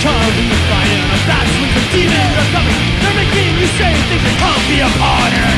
Come in the fire, that's when the demons are coming. They're making you say things that can't be a part of.